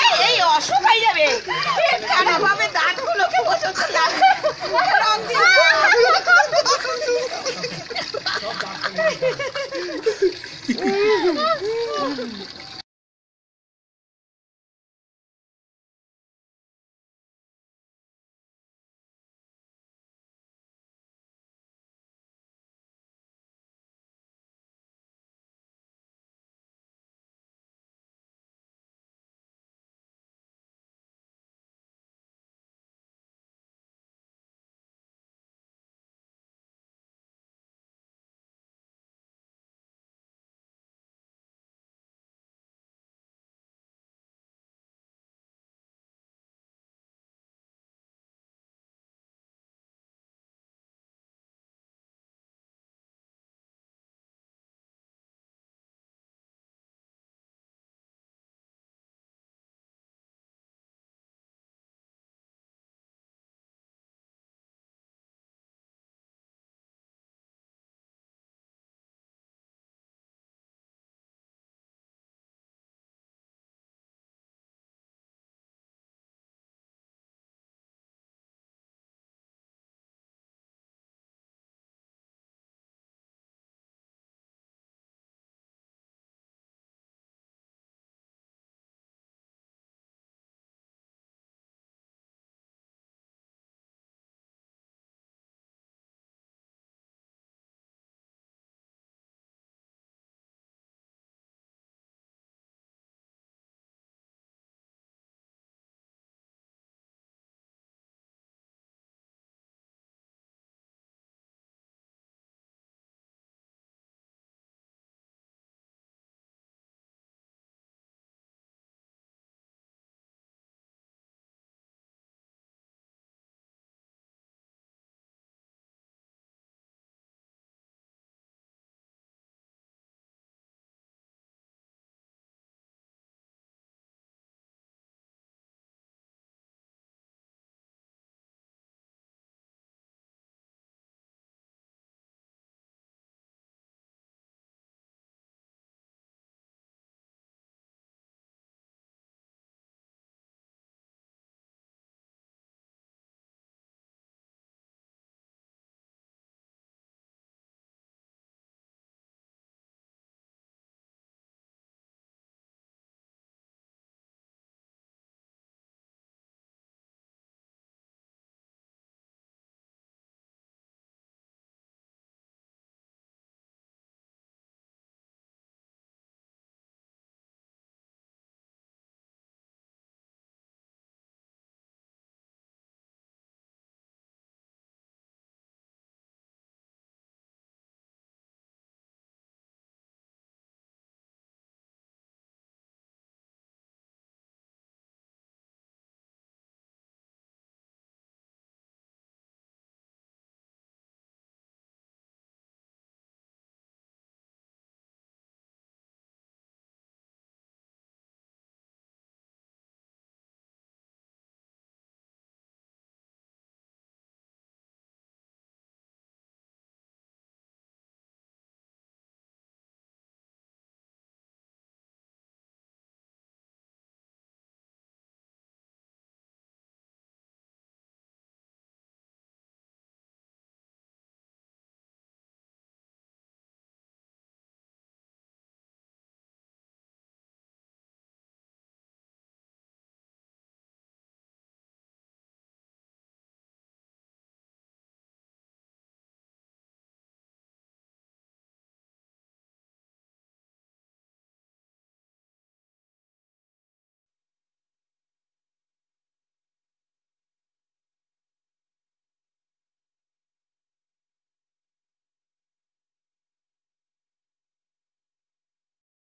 এই এই অসুখ হয়ে যাবে। খারাপ হবে দাঁতগুলোকে পছন্দ লাগবে রং দিন